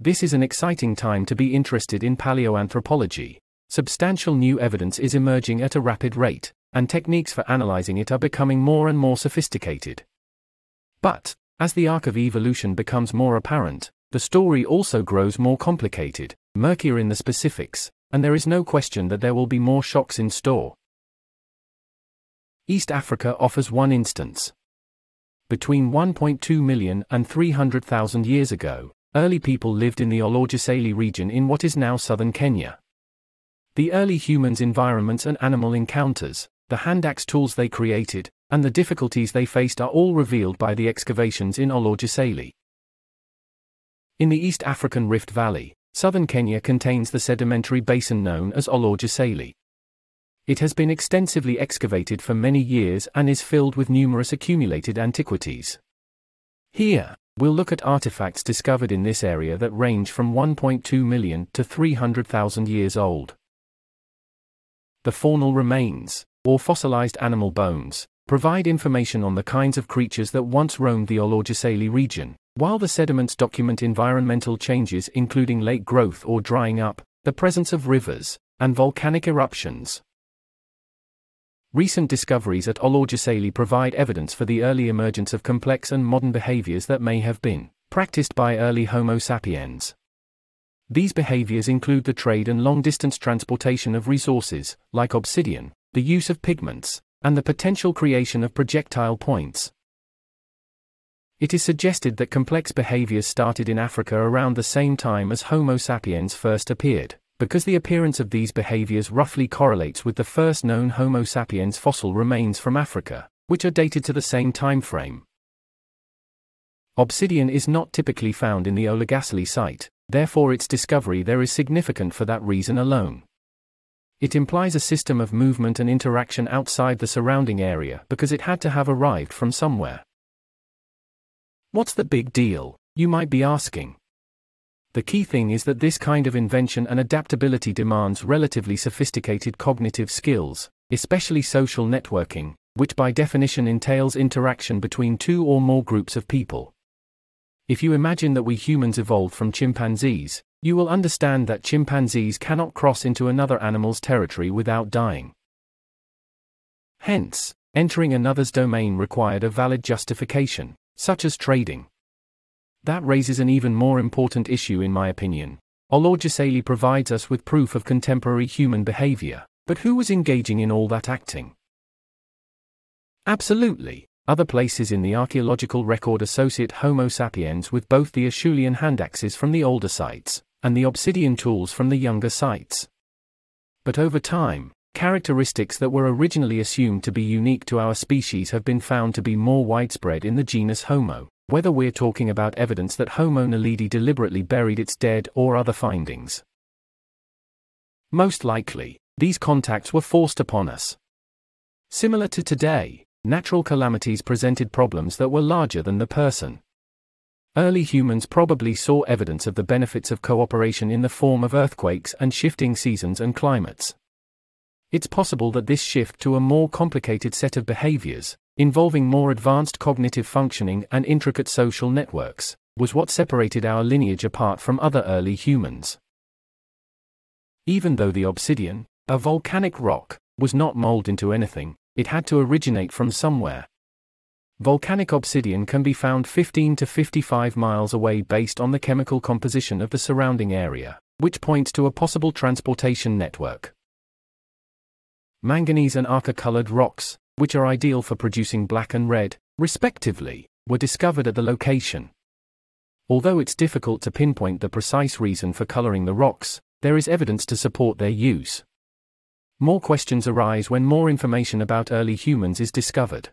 This is an exciting time to be interested in paleoanthropology. Substantial new evidence is emerging at a rapid rate, and techniques for analyzing it are becoming more and more sophisticated. But, as the arc of evolution becomes more apparent, the story also grows more complicated, murkier in the specifics, and there is no question that there will be more shocks in store. East Africa offers one instance. Between 1.2 million and 300,000 years ago, early people lived in the Olorgesailie region in what is now southern Kenya. The early humans' environments and animal encounters, the hand axe tools they created, and the difficulties they faced are all revealed by the excavations in Olorgesailie. In the East African Rift Valley, southern Kenya contains the sedimentary basin known as Olorgesailie. It has been extensively excavated for many years and is filled with numerous accumulated antiquities. Here, we'll look at artifacts discovered in this area that range from 1.2 million to 300,000 years old. The faunal remains, or fossilized animal bones, provide information on the kinds of creatures that once roamed the Olorgesailie region, while the sediments document environmental changes including lake growth or drying up, the presence of rivers, and volcanic eruptions. Recent discoveries at Olorgesailie provide evidence for the early emergence of complex and modern behaviors that may have been practiced by early Homo sapiens. These behaviors include the trade and long distance transportation of resources, like obsidian, the use of pigments, and the potential creation of projectile points. It is suggested that complex behaviors started in Africa around the same time as Homo sapiens first appeared because the appearance of these behaviors roughly correlates with the first known Homo sapiens fossil remains from Africa, which are dated to the same time frame. Obsidian is not typically found in the Olorgesailie site, therefore its discovery there is significant for that reason alone. It implies a system of movement and interaction outside the surrounding area because it had to have arrived from somewhere. What's the big deal, you might be asking? The key thing is that this kind of invention and adaptability demands relatively sophisticated cognitive skills, especially social networking, which by definition entails interaction between two or more groups of people. If you imagine that we humans evolved from chimpanzees, you will understand that chimpanzees cannot cross into another animal's territory without dying. Hence, entering another's domain required a valid justification, such as trading. That raises an even more important issue in my opinion. Olorgesailie provides us with proof of contemporary human behavior, but who was engaging in all that acting? Absolutely. Other places in the archaeological record associate Homo sapiens with both the Acheulean handaxes from the older sites, and the obsidian tools from the younger sites. But over time, characteristics that were originally assumed to be unique to our species have been found to be more widespread in the genus Homo whether we're talking about evidence that Homo naledi deliberately buried its dead or other findings. Most likely, these contacts were forced upon us. Similar to today, natural calamities presented problems that were larger than the person. Early humans probably saw evidence of the benefits of cooperation in the form of earthquakes and shifting seasons and climates. It's possible that this shift to a more complicated set of behaviors, involving more advanced cognitive functioning and intricate social networks, was what separated our lineage apart from other early humans. Even though the obsidian, a volcanic rock, was not molded into anything, it had to originate from somewhere. Volcanic obsidian can be found 15 to 55 miles away based on the chemical composition of the surrounding area, which points to a possible transportation network. Manganese and ochre colored rocks, which are ideal for producing black and red, respectively, were discovered at the location. Although it's difficult to pinpoint the precise reason for coloring the rocks, there is evidence to support their use. More questions arise when more information about early humans is discovered.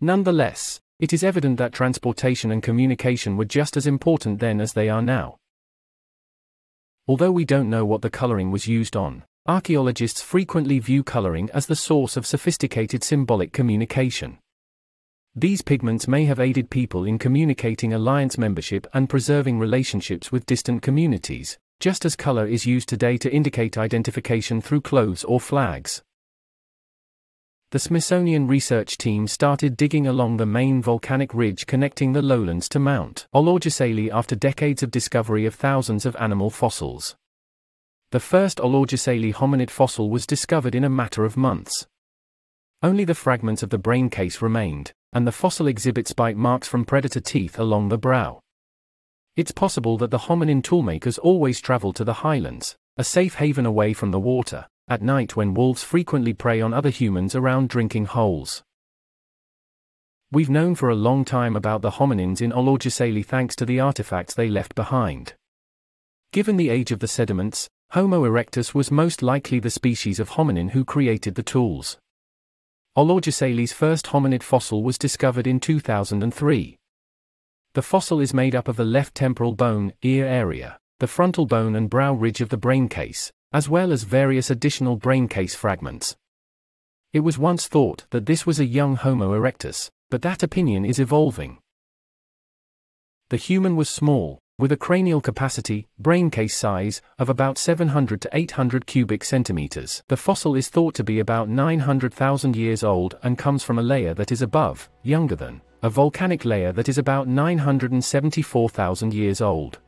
Nonetheless, it is evident that transportation and communication were just as important then as they are now. Although we don't know what the coloring was used on, Archaeologists frequently view coloring as the source of sophisticated symbolic communication. These pigments may have aided people in communicating alliance membership and preserving relationships with distant communities, just as color is used today to indicate identification through clothes or flags. the Smithsonian research team started digging along the main volcanic ridge connecting the lowlands to Mount Olorgesailie after decades of discovery of thousands of animal fossils. The first Olorgesailie hominid fossil was discovered in a matter of months. Only the fragments of the brain case remained, and the fossil exhibits bite marks from predator teeth along the brow. It's possible that the hominin toolmakers always traveled to the highlands, a safe haven away from the water, at night when wolves frequently prey on other humans around drinking holes. We've known for a long time about the hominins in Olorgesailie thanks to the artifacts they left behind. Given the age of the sediments, Homo erectus was most likely the species of hominin who created the tools. Olorgesailie's first hominid fossil was discovered in 2003. The fossil is made up of the left temporal bone, ear area, the frontal bone and brow ridge of the brain case, as well as various additional brain case fragments. It was once thought that this was a young Homo erectus, but that opinion is evolving. The human was small, with a cranial capacity, brain case size, of about 700 to 800 cubic centimeters. The fossil is thought to be about 900,000 years old and comes from a layer that is above, younger than, a volcanic layer that is about 974,000 years old.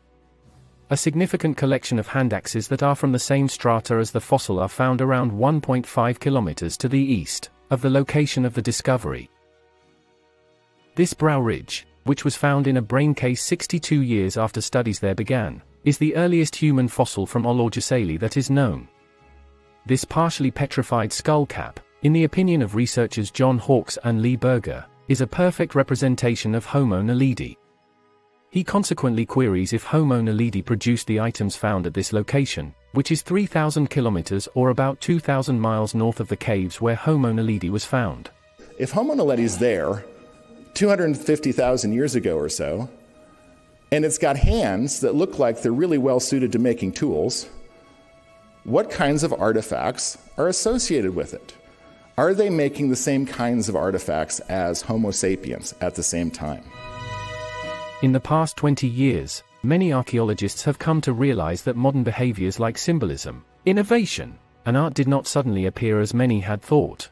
A significant collection of hand axes that are from the same strata as the fossil are found around 1.5 kilometers to the east of the location of the discovery. This brow ridge, which was found in a brain case 62 years after studies there began, is the earliest human fossil from Olorgesailie that is known. This partially petrified skull cap, in the opinion of researchers John Hawks and Lee Berger, is a perfect representation of Homo naledi. He consequently queries if Homo naledi produced the items found at this location, which is 3,000 kilometers or about 2,000 miles north of the caves where Homo naledi was found. If Homo naledi is there 250,000 years ago or so, and it's got hands that look like they're really well suited to making tools, what kinds of artifacts are associated with it? Are they making the same kinds of artifacts as Homo sapiens at the same time? In the past 20 years, many archaeologists have come to realize that modern behaviors like symbolism, innovation, and art did not suddenly appear as many had thought.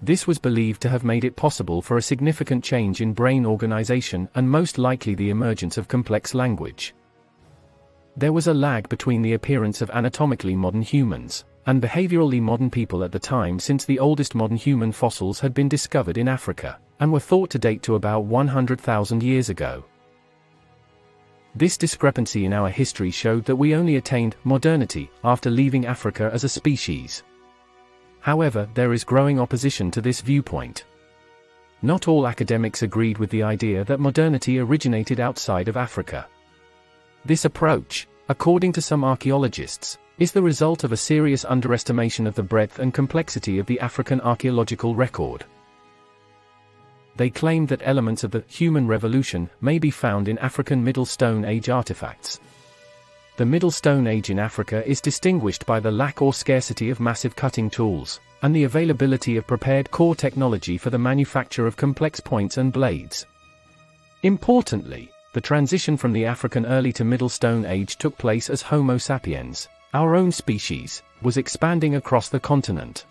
This was believed to have made it possible for a significant change in brain organization and most likely the emergence of complex language. There was a lag between the appearance of anatomically modern humans and behaviorally modern people at the time since the oldest modern human fossils had been discovered in Africa and were thought to date to about 100,000 years ago. This discrepancy in our history showed that we only attained modernity after leaving Africa as a species. However, there is growing opposition to this viewpoint. Not all academics agreed with the idea that modernity originated outside of Africa. This approach, according to some archaeologists, is the result of a serious underestimation of the breadth and complexity of the African archaeological record they claim that elements of the human revolution may be found in African Middle Stone Age artifacts. The Middle Stone Age in Africa is distinguished by the lack or scarcity of massive cutting tools, and the availability of prepared core technology for the manufacture of complex points and blades. Importantly, the transition from the African early to Middle Stone Age took place as Homo sapiens, our own species, was expanding across the continent.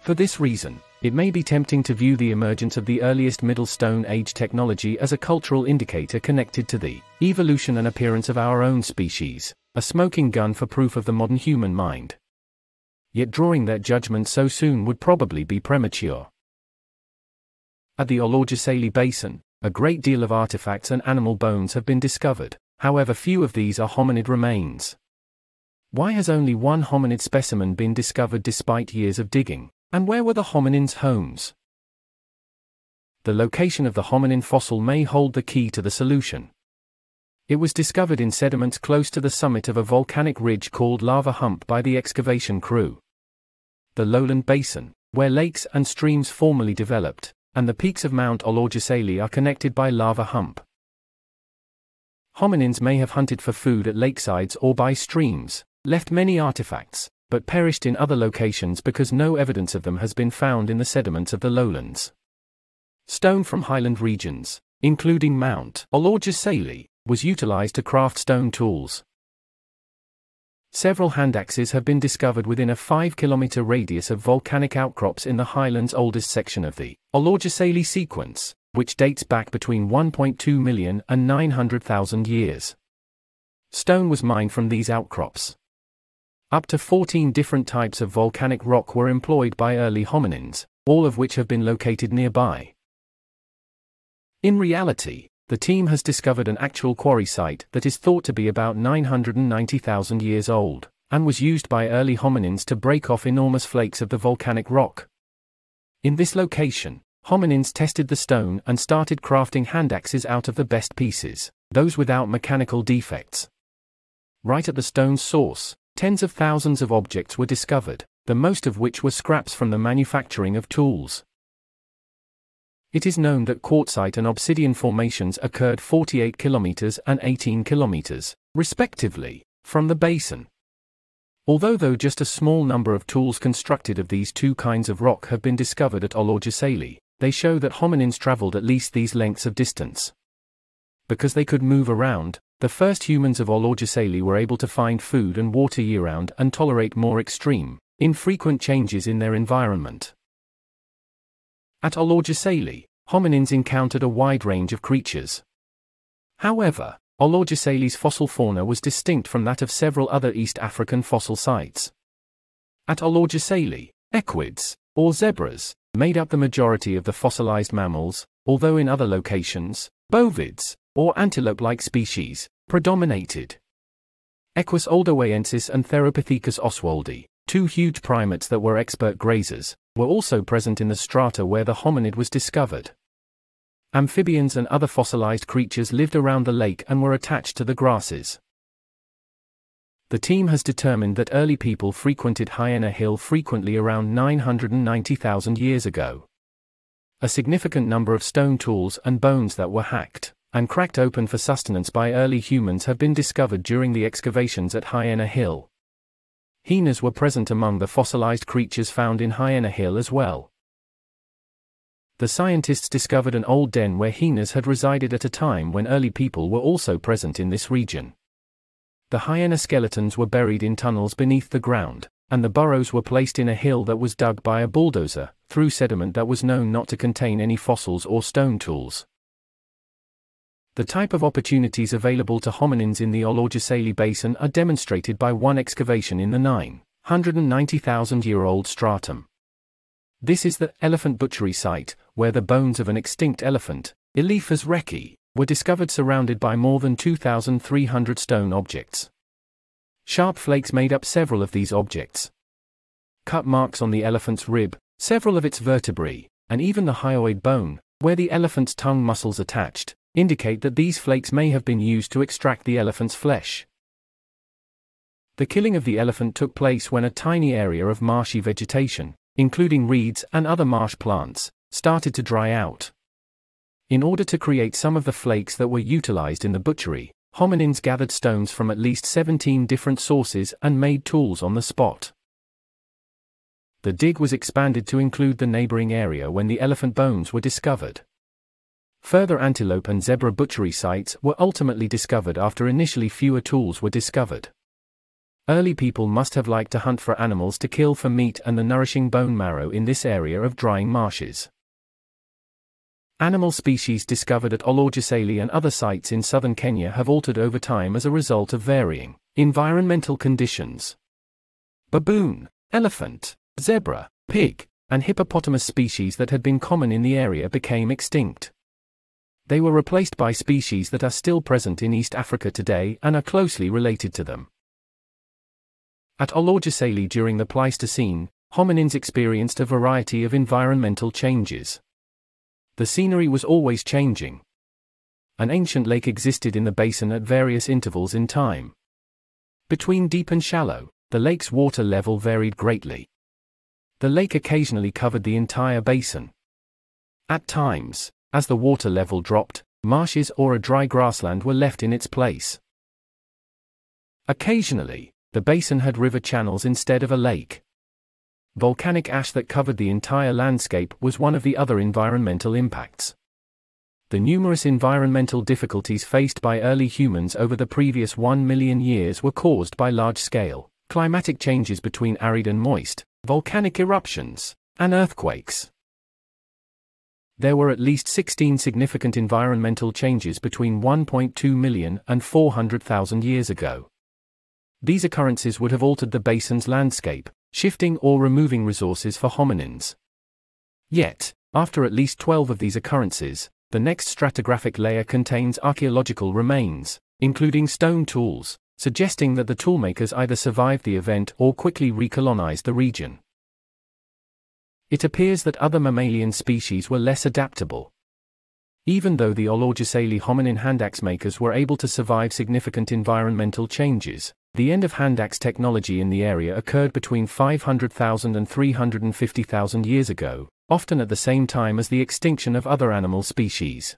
For this reason, it may be tempting to view the emergence of the earliest Middle Stone Age technology as a cultural indicator connected to the evolution and appearance of our own species, a smoking gun for proof of the modern human mind. Yet drawing that judgment so soon would probably be premature. At the Olorgesailie Basin, a great deal of artifacts and animal bones have been discovered, however few of these are hominid remains. Why has only one hominid specimen been discovered despite years of digging? And where were the hominins' homes? The location of the hominin fossil may hold the key to the solution. It was discovered in sediments close to the summit of a volcanic ridge called Lava Hump by the excavation crew. The lowland basin, where lakes and streams formerly developed, and the peaks of Mount Olorgesailie are connected by Lava Hump. Hominins may have hunted for food at lakesides or by streams, left many artifacts, but perished in other locations because no evidence of them has been found in the sediments of the lowlands. Stone from highland regions, including Mount Olorgesailie, was utilized to craft stone tools. several hand axes have been discovered within a 5 kilometer radius of volcanic outcrops in the highland's oldest section of the Olorgesailie sequence, which dates back between 1.2 million and 900,000 years. Stone was mined from these outcrops. Up to 14 different types of volcanic rock were employed by early hominins, all of which have been located nearby. In reality, the team has discovered an actual quarry site that is thought to be about 990,000 years old, and was used by early hominins to break off enormous flakes of the volcanic rock. In this location, hominins tested the stone and started crafting hand axes out of the best pieces, those without mechanical defects. Right at the stone's source, tens of thousands of objects were discovered, the most of which were scraps from the manufacturing of tools. It is known that quartzite and obsidian formations occurred 48 kilometers and 18 kilometers, respectively, from the basin. Although though just a small number of tools constructed of these two kinds of rock have been discovered at Olorgesailie, they show that hominins traveled at least these lengths of distance. Because they could move around, the first humans of Olorgesailie were able to find food and water year-round and tolerate more extreme, infrequent changes in their environment. At Olorgesailie, hominins encountered a wide range of creatures. However, Olorgesailie's fossil fauna was distinct from that of several other East African fossil sites. At Olorgesailie, equids, or zebras, made up the majority of the fossilized mammals, although in other locations, bovids, or antelope-like species, predominated. Equus oldowayensis and Theropithecus oswaldi, two huge primates that were expert grazers, were also present in the strata where the hominid was discovered. Amphibians and other fossilized creatures lived around the lake and were attached to the grasses. The team has determined that early people frequented Hyena Hill frequently around 990,000 years ago. A significant number of stone tools and bones that were hacked and cracked open for sustenance by early humans have been discovered during the excavations at Hyena Hill. Hyenas were present among the fossilized creatures found in Hyena Hill as well. The scientists discovered an old den where hyenas had resided at a time when early people were also present in this region. The hyena skeletons were buried in tunnels beneath the ground, and the burrows were placed in a hill that was dug by a bulldozer, through sediment that was known not to contain any fossils or stone tools. The type of opportunities available to hominins in the Olorgesailie Basin are demonstrated by one excavation in the 990,000 year old stratum. This is the elephant butchery site, where the bones of an extinct elephant, Elephas recki, were discovered surrounded by more than 2,300 stone objects. Sharp flakes made up several of these objects. Cut marks on the elephant's rib, several of its vertebrae, and even the hyoid bone, where the elephant's tongue muscles attached, indicate that these flakes may have been used to extract the elephant's flesh. The killing of the elephant took place when a tiny area of marshy vegetation, including reeds and other marsh plants, started to dry out. In order to create some of the flakes that were utilized in the butchery, hominins gathered stones from at least 17 different sources and made tools on the spot. The dig was expanded to include the neighboring area when the elephant bones were discovered. Further antelope and zebra butchery sites were ultimately discovered after initially fewer tools were discovered. Early people must have liked to hunt for animals to kill for meat and the nourishing bone marrow in this area of drying marshes. Animal species discovered at Olorgesailie and other sites in southern Kenya have altered over time as a result of varying environmental conditions. Baboon, elephant, zebra, pig, and hippopotamus species that had been common in the area became extinct. They were replaced by species that are still present in East Africa today and are closely related to them. At Olorgesailie during the Pleistocene, hominins experienced a variety of environmental changes. The scenery was always changing. An ancient lake existed in the basin at various intervals in time. Between deep and shallow, the lake's water level varied greatly. The lake occasionally covered the entire basin. At times, as the water level dropped, marshes or a dry grassland were left in its place. Occasionally, the basin had river channels instead of a lake. Volcanic ash that covered the entire landscape was one of the other environmental impacts. the numerous environmental difficulties faced by early humans over the previous 1 million years were caused by large scale climatic changes between arid and moist, volcanic eruptions, and earthquakes. There were at least 16 significant environmental changes between 1.2 million and 400,000 years ago. These occurrences would have altered the basin's landscape, shifting or removing resources for hominins. Yet, after at least 12 of these occurrences, the next stratigraphic layer contains archaeological remains, including stone tools, suggesting that the toolmakers either survived the event or quickly recolonized the region. It appears that other mammalian species were less adaptable. Even though the Olorgesailie hominin handaxe makers were able to survive significant environmental changes, the end of handaxe technology in the area occurred between 500,000 and 350,000 years ago, often at the same time as the extinction of other animal species.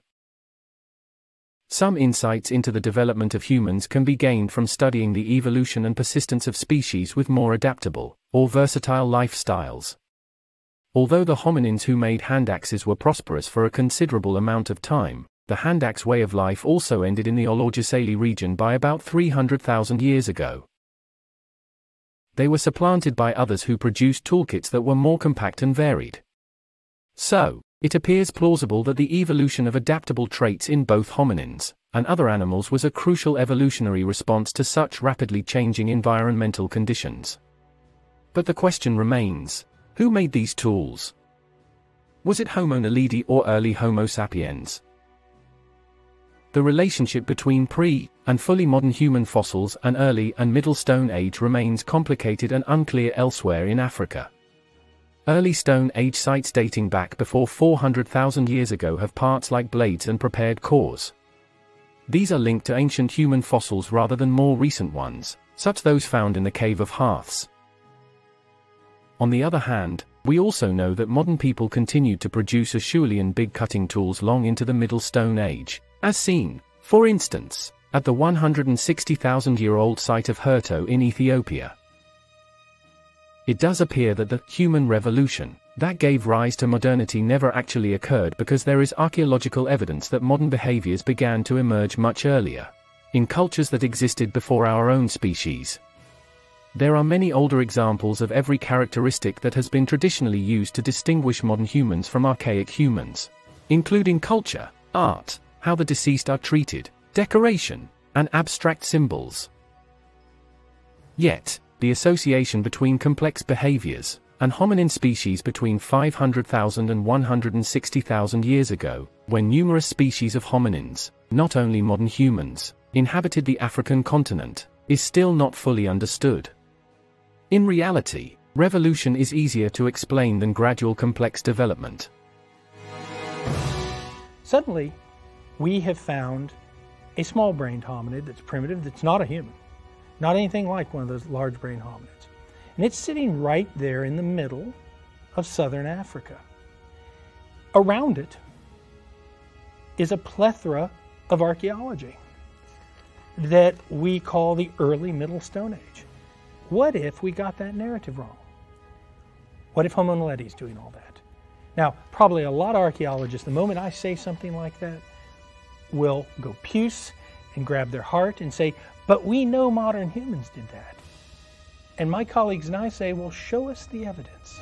Some insights into the development of humans can be gained from studying the evolution and persistence of species with more adaptable, or versatile lifestyles. Although the hominins who made hand axes were prosperous for a considerable amount of time, the handaxe way of life also ended in the Olorgesailie region by about 300,000 years ago. They were supplanted by others who produced toolkits that were more compact and varied. So, it appears plausible that the evolution of adaptable traits in both hominins and other animals was a crucial evolutionary response to such rapidly changing environmental conditions. But the question remains who made these tools? Was it Homo naledi or early Homo sapiens? The relationship between pre and fully modern human fossils and early and middle Stone Age remains complicated and unclear elsewhere in Africa. Early Stone Age sites dating back before 400,000 years ago have parts like blades and prepared cores. These are linked to ancient human fossils rather than more recent ones, such as those found in the Cave of Hearths. On the other hand, we also know that modern people continued to produce Acheulean big cutting tools long into the Middle Stone Age, as seen, for instance, at the 160,000 year old site of Herto in Ethiopia. It does appear that the human revolution that gave rise to modernity never actually occurred because there is archaeological evidence that modern behaviors began to emerge much earlier, in cultures that existed before our own species. There are many older examples of every characteristic that has been traditionally used to distinguish modern humans from archaic humans, including culture, art, how the deceased are treated, decoration, and abstract symbols. Yet, the association between complex behaviors and hominin species between 500,000 and 160,000 years ago, when numerous species of hominins, not only modern humans, inhabited the African continent, is still not fully understood. In reality, revolution is easier to explain than gradual complex development. Suddenly, we have found a small brained hominid that's primitive, that's not a human. Not anything like one of those large brain hominids. And it's sitting right there in the middle of southern Africa. Around it is a plethora of archaeology that we call the early Middle Stone Age. What if we got that narrative wrong? What if Homo naledi is doing all that? Now, probably a lot of archaeologists, the moment I say something like that, will go puce and grab their heart and say, but we know modern humans did that. And my colleagues and I say, well, show us the evidence.